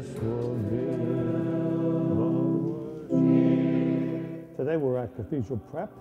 Today we're at Cathedral Prep,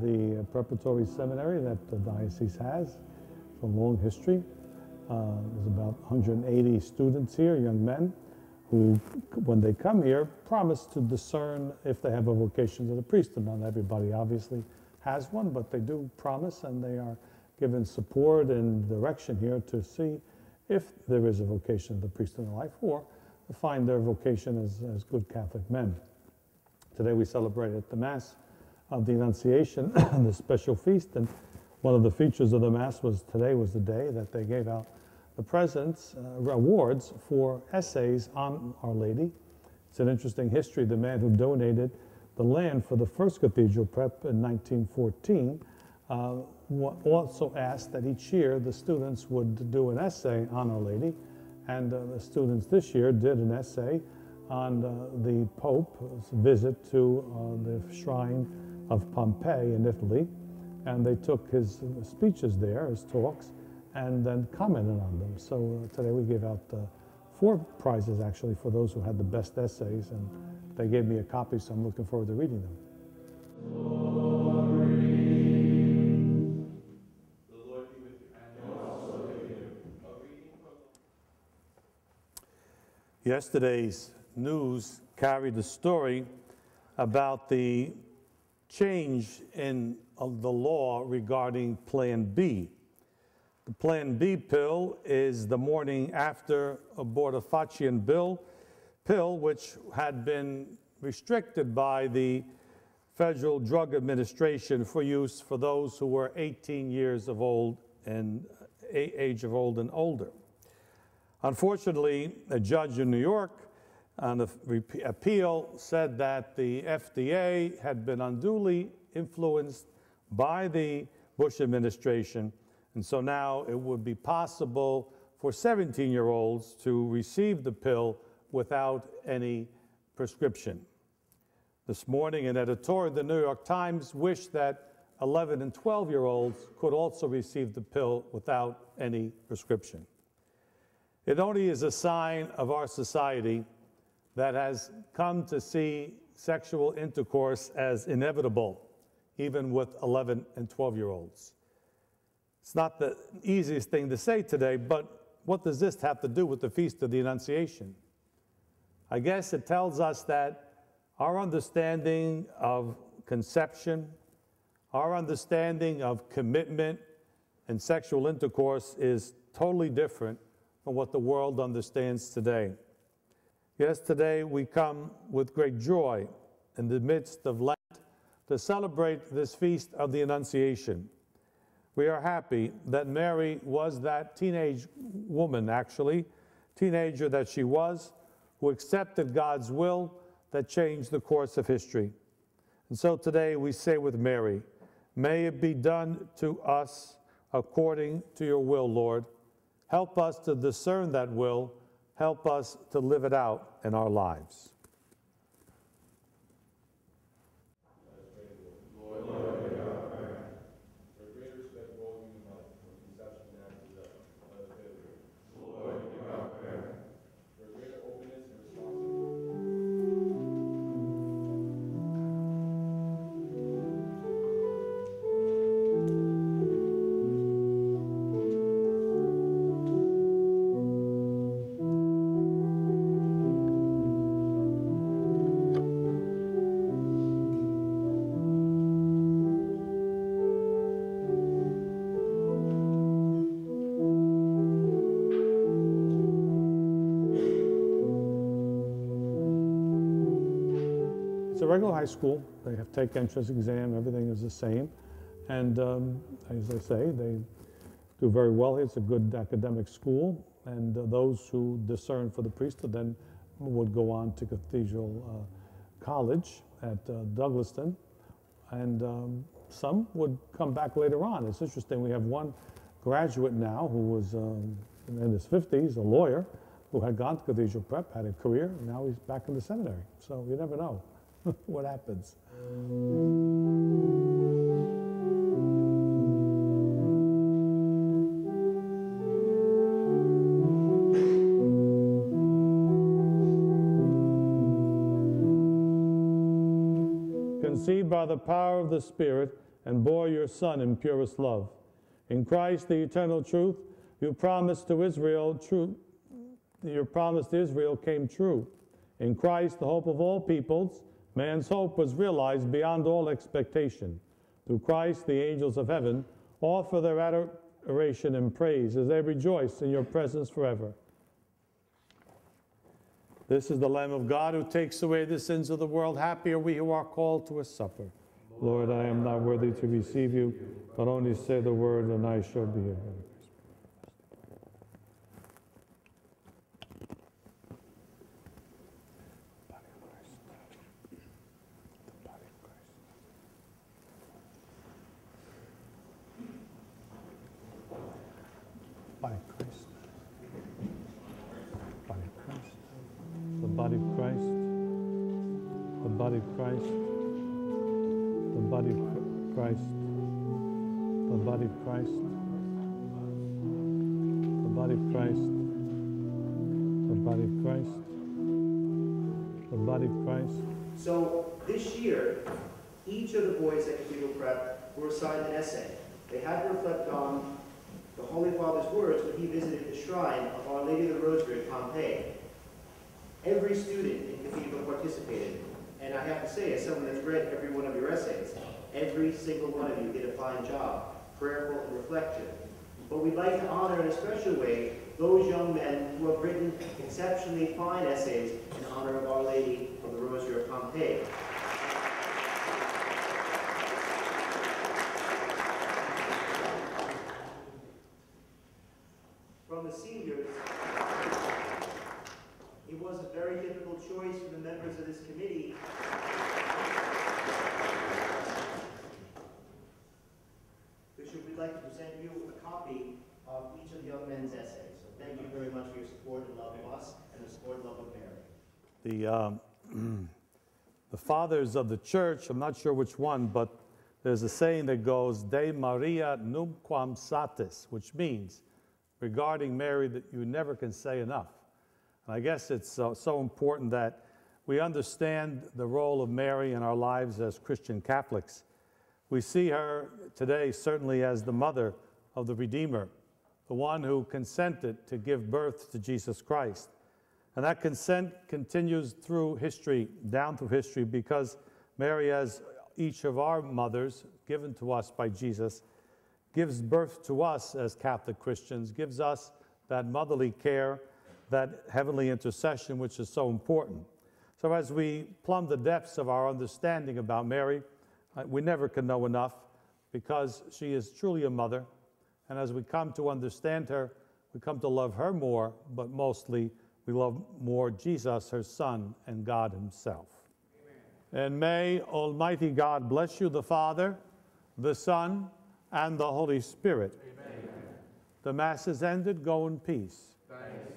the preparatory seminary that the diocese has from long history. Uh, there's about 180 students here, young men, who, when they come here, promise to discern if they have a vocation to the priesthood. Not everybody obviously has one, but they do promise and they are given support and direction here to see if there is a vocation to the priesthood in life or find their vocation as, as good Catholic men. Today we celebrated the Mass of the Annunciation, the special feast, and one of the features of the Mass was today was the day that they gave out the presents, uh, awards for essays on Our Lady. It's an interesting history. The man who donated the land for the first cathedral prep in 1914 uh, also asked that each year the students would do an essay on Our Lady. And uh, the students this year did an essay on uh, the Pope's visit to uh, the shrine of Pompeii in Italy. And they took his speeches there, his talks, and then commented on them. So uh, today we gave out uh, four prizes actually for those who had the best essays, and they gave me a copy, so I'm looking forward to reading them. Yesterday's news carried a story about the change in the law regarding Plan B. The Plan B pill is the morning after abortifacient bill, pill which had been restricted by the Federal Drug Administration for use for those who were 18 years of old and age of old and older. Unfortunately, a judge in New York on the appeal said that the FDA had been unduly influenced by the Bush administration, and so now it would be possible for 17 year olds to receive the pill without any prescription. This morning, an editorial in the New York Times wished that 11 and 12 year olds could also receive the pill without any prescription. It only is a sign of our society that has come to see sexual intercourse as inevitable, even with 11 and 12 year olds. It's not the easiest thing to say today, but what does this have to do with the Feast of the Annunciation? I guess it tells us that our understanding of conception, our understanding of commitment and sexual intercourse is totally different from what the world understands today. Yes, today we come with great joy in the midst of Lent to celebrate this feast of the Annunciation. We are happy that Mary was that teenage woman, actually, teenager that she was, who accepted God's will that changed the course of history. And so today we say with Mary, May it be done to us according to your will, Lord. Help us to discern that will. Help us to live it out in our lives. Regular high school. They have take entrance exam. Everything is the same. And um, as I say, they do very well. It's a good academic school. And uh, those who discern for the priesthood then would go on to Cathedral uh, College at uh, Douglaston. And um, some would come back later on. It's interesting. We have one graduate now who was um, in his 50s, a lawyer who had gone to Cathedral Prep, had a career, and now he's back in the seminary. So you never know what happens. Conceived by the power of the Spirit, and bore your Son in purest love. In Christ, the eternal truth, you promised to Israel, true, your promise to Israel came true. In Christ, the hope of all peoples, man's hope was realized beyond all expectation. Through Christ, the angels of heaven offer their adoration and praise as they rejoice in your presence forever. This is the Lamb of God who takes away the sins of the world. Happy are we who are called to a supper. Lord, I am not worthy to receive you, but only say the word, and I shall be healed. Body of Christ. The body of Christ. So this year, each of the boys at Cathedral Prep were assigned an essay. They had to reflect on the Holy Father's words when he visited the shrine of Our Lady of the Rosary at Pompeii. Every student in Cathedral participated, and I have to say, as someone that's read every one of your essays, every single one of you did a fine job, prayerful and reflective. But we'd like to honor in a special way those young men who have written exceptionally fine essays in honor of Our Lady of the Rosary of Pompeii. From the seniors, it was a very difficult choice for the members of this committee. Bishop, we'd like to present you a copy of each of the young men's essays. So thank you very much for your support and love of us and the support and love of Mary. The, um, the fathers of the church, I'm not sure which one, but there's a saying that goes, De Maria numquam satis, which means regarding Mary that you never can say enough. And I guess it's so, so important that we understand the role of Mary in our lives as Christian Catholics. We see her today certainly as the mother of the Redeemer, the one who consented to give birth to Jesus Christ. And that consent continues through history, down through history, because Mary, as each of our mothers given to us by Jesus, gives birth to us as Catholic Christians, gives us that motherly care, that heavenly intercession, which is so important. So, as we plumb the depths of our understanding about Mary, uh, we never can know enough because she is truly a mother. And as we come to understand her, we come to love her more, but mostly we love more Jesus, her Son, and God Himself. Amen. And may Almighty God bless you, the Father, the Son, and the Holy Spirit. Amen. The Mass is ended. Go in peace. Thanks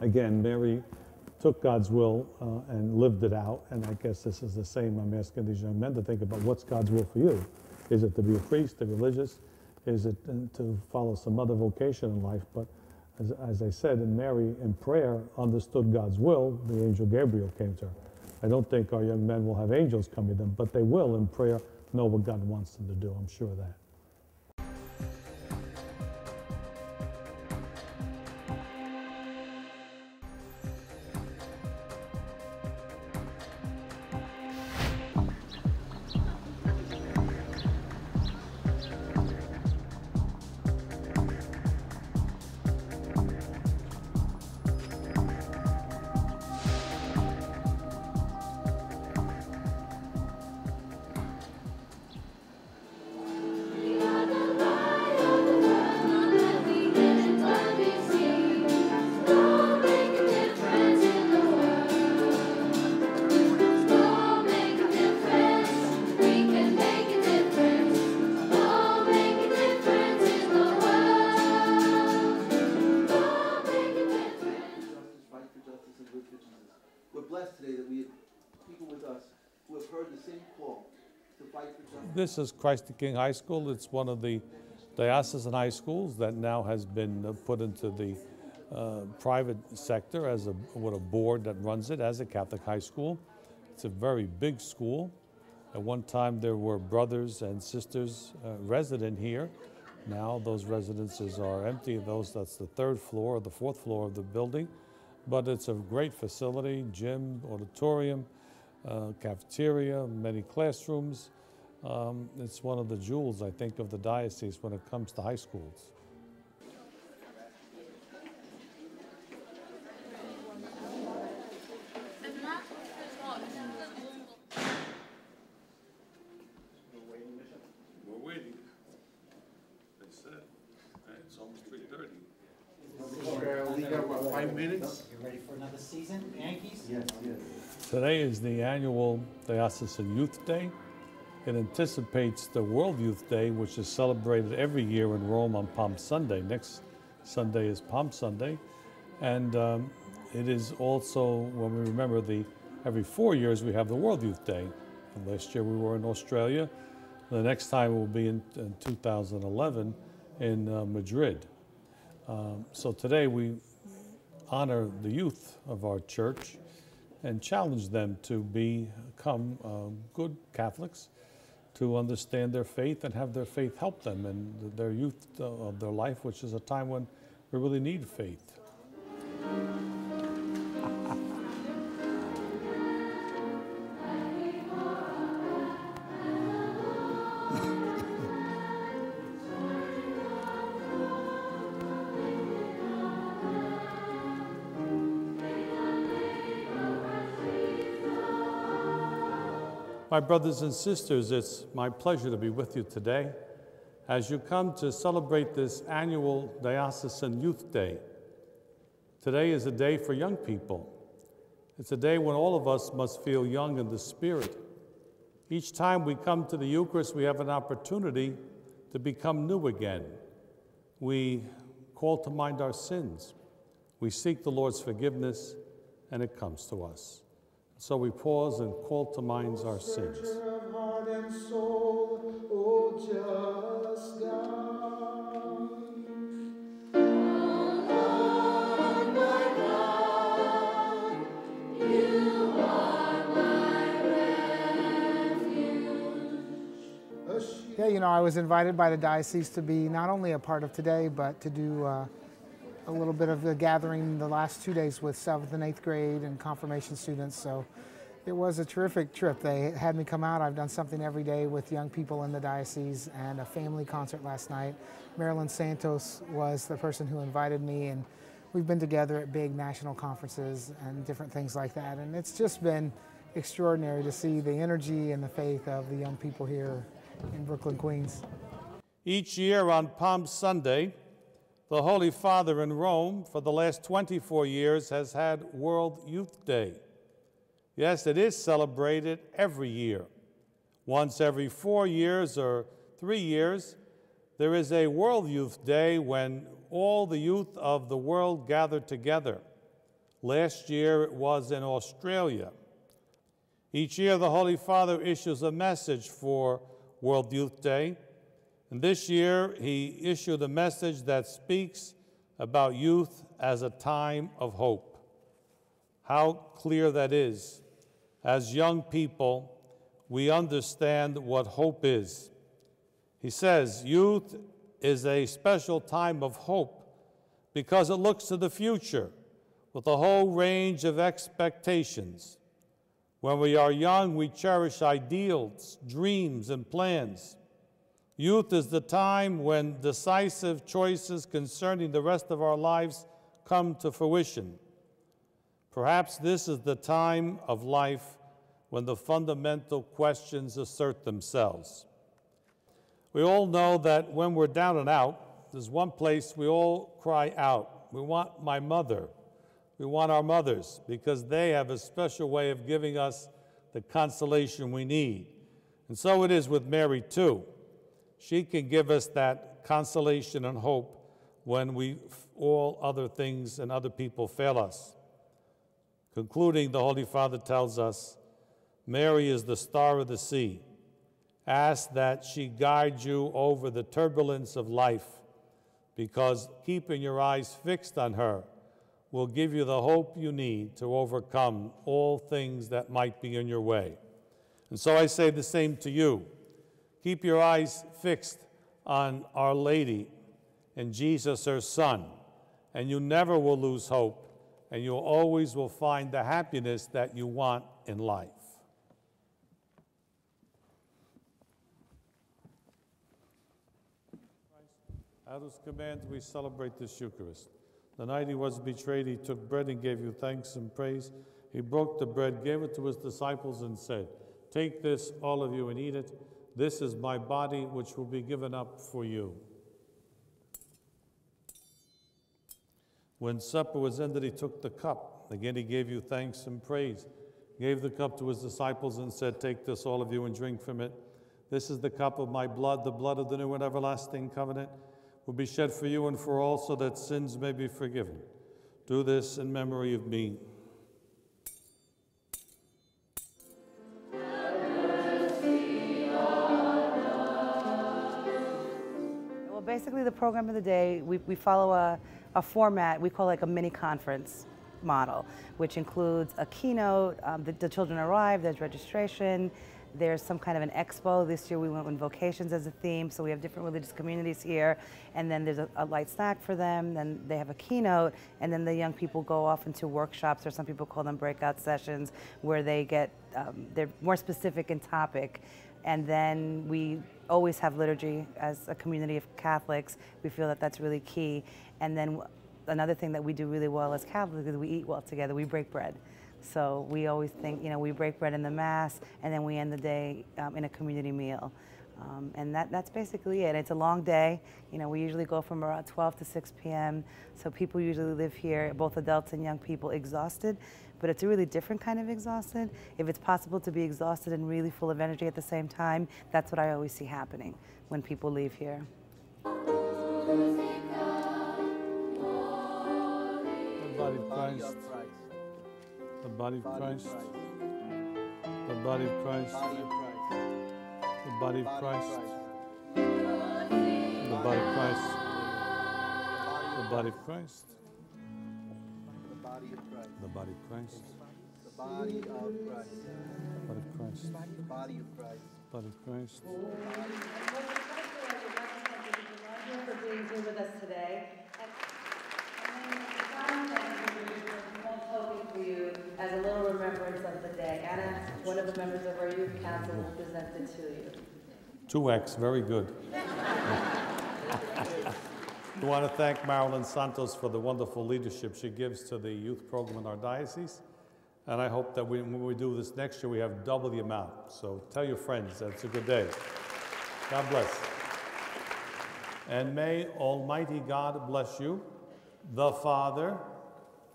Again, Mary took God's will uh, and lived it out. And I guess this is the same I'm asking these young men to think about what's God's will for you? Is it to be a priest, a religious? Is it uh, to follow some other vocation in life? But as, as I said, in Mary, in prayer, understood God's will, the angel Gabriel came to her. I don't think our young men will have angels come to them, but they will in prayer know what God wants them to do. I'm sure of that. This is Christ the King High School. It's one of the diocesan high schools that now has been uh, put into the uh, private sector as a, with a board that runs it as a Catholic high school. It's a very big school. At one time, there were brothers and sisters uh, resident here. Now those residences are empty. Those that's the third floor or the fourth floor of the building, but it's a great facility: gym, auditorium, uh, cafeteria, many classrooms. Um, it's one of the jewels, I think, of the diocese when it comes to high schools. We're waiting. They said, it's almost three thirty. We got about five minutes? You ready for another season, Yankees? Yes, yes. Today is the annual Diocesan Youth Day. It anticipates the World Youth Day, which is celebrated every year in Rome on Palm Sunday. Next Sunday is Palm Sunday. And um, it is also when we remember the, every four years we have the World Youth Day. And last year we were in Australia. The next time will be in, in 2011 in uh, Madrid. Um, so today we honor the youth of our church and challenge them to become um, good Catholics, to understand their faith and have their faith help them in their youth uh, of their life, which is a time when we really need faith. My brothers and sisters, it's my pleasure to be with you today as you come to celebrate this annual Diocesan Youth Day. Today is a day for young people. It's a day when all of us must feel young in the spirit. Each time we come to the Eucharist, we have an opportunity to become new again. We call to mind our sins. We seek the Lord's forgiveness, and it comes to us. So we pause and call to mind our sins. Searcher of heart and soul, oh, just God. A Yeah, you know, I was invited by the diocese to be not only a part of today, but to do uh, a little bit of the gathering the last two days with seventh and eighth grade and confirmation students. So it was a terrific trip. They had me come out. I've done something every day with young people in the diocese and a family concert last night. Marilyn Santos was the person who invited me, and we've been together at big national conferences and different things like that. And it's just been extraordinary to see the energy and the faith of the young people here in Brooklyn, Queens. Each year on Palm Sunday, the Holy Father in Rome for the last 24 years has had World Youth Day. Yes, it is celebrated every year. Once every four years or three years, there is a World Youth Day when all the youth of the world gather together. Last year it was in Australia. Each year, the Holy Father issues a message for World Youth Day. And this year, he issued a message that speaks about youth as a time of hope. How clear that is. As young people, we understand what hope is. He says, Youth is a special time of hope because it looks to the future with a whole range of expectations. When we are young, we cherish ideals, dreams, and plans. Youth is the time when decisive choices concerning the rest of our lives come to fruition. Perhaps this is the time of life when the fundamental questions assert themselves. We all know that when we're down and out, there's one place we all cry out. We want my mother. We want our mothers because they have a special way of giving us the consolation we need. And so it is with Mary, too. She can give us that consolation and hope when we all other things and other people fail us. Concluding, the Holy Father tells us, Mary is the star of the sea. Ask that she guide you over the turbulence of life, because keeping your eyes fixed on her will give you the hope you need to overcome all things that might be in your way. And so I say the same to you. Keep your eyes fixed on Our Lady and Jesus, her Son, and you never will lose hope, and you always will find the happiness that you want in life. At whose command we celebrate this Eucharist. The night he was betrayed, he took bread and gave you thanks and praise. He broke the bread, gave it to his disciples, and said, Take this, all of you, and eat it. This is my body, which will be given up for you. When supper was ended, he took the cup. Again, he gave you thanks and praise. Gave the cup to his disciples and said, Take this, all of you, and drink from it. This is the cup of my blood, the blood of the new and everlasting covenant, will be shed for you and for all, so that sins may be forgiven. Do this in memory of me. Basically, the program of the day, we, we follow a, a format we call like a mini conference model, which includes a keynote, um, the, the children arrive, there's registration, there's some kind of an expo. This year we went with vocations as a theme, so we have different religious communities here. And then there's a, a, light snack for them, then they have a keynote, and then the young people go off into workshops, or some people call them breakout sessions, where they get, um, they're more specific in topic. And then we always have liturgy as a community of Catholics. We feel that that's really key. And then another thing that we do really well as Catholics is we eat well together. We break bread. So we always think, you know, we break bread in the Mass and then we end the day um, in a community meal. Um, and that, that's basically it. It's a long day. You know, we usually go from around 12 to 6 p.m. So people usually live here, both adults and young people, exhausted. But it's a really different kind of exhausted. If it's possible to be exhausted and really full of energy at the same time, that's what I always see happening when people leave here. The body of Christ. The body of Christ. The body of Christ. The body of Christ. The body of Christ. The body of Christ. The body of Christ. The body of Christ. The body of Christ. Body of Christ. The body of Christ. Body of Christ. Thank you for being here with us today. for you as a little remembrance of the day. Anna, one of the members of our youth council will present it to you. 2X, very good. We want to thank Marilyn Santos for the wonderful leadership she gives to the youth program in our diocese. And I hope that we, when we do this next year, we have double the amount. So tell your friends that it's a good day. God bless. And may Almighty God bless you, the Father,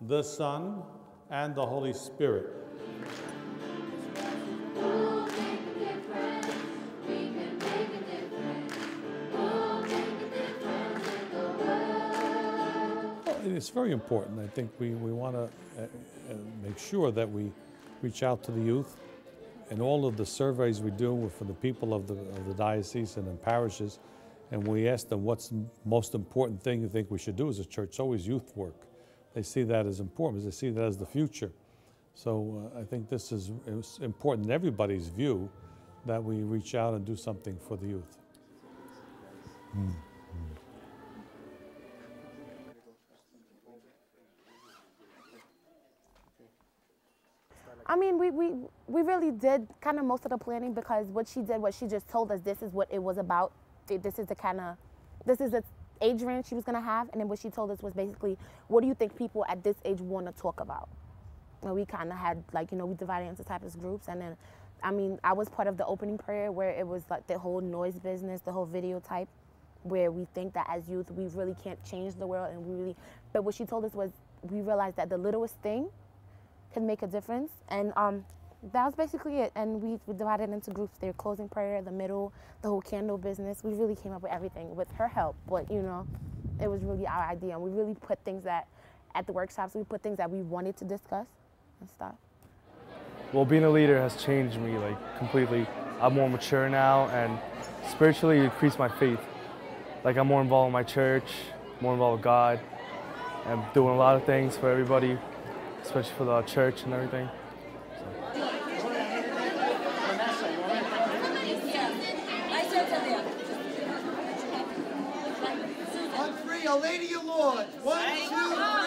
the Son, and the Holy Spirit. It's very important. I think we, we want to uh, uh, make sure that we reach out to the youth. And all of the surveys we do were for the people of the, of the diocese and in parishes, and we ask them what's the most important thing you think we should do as a church. It's always youth work. They see that as important, they see that as the future. So uh, I think this is important in everybody's view that we reach out and do something for the youth. I mean, we, we, we really did kind of most of the planning because what she did, what she just told us, this is what it was about. This is the kind of, this is the age range she was going to have. And then what she told us was basically, what do you think people at this age want to talk about? And we kind of had, like, you know, we divided into types of groups. And then, I mean, I was part of the opening prayer where it was like the whole noise business, the whole video type, where we think that as youth, we really can't change the world. And we really, but what she told us was, we realized that the littlest thing can make a difference. And um, that was basically it. And we, we divided into groups. Their closing prayer, the middle, the whole candle business. We really came up with everything with her help. But you know, it was really our idea, and we really put things that at the workshops we put things that we wanted to discuss and stuff. Well, being a leader has changed me like completely. I'm more mature now and spiritually increased my faith. Like I'm more involved in my church, more involved with God. I'm doing a lot of things for everybody, especially for the church and everything. Lady of Lourdes. One, two, three.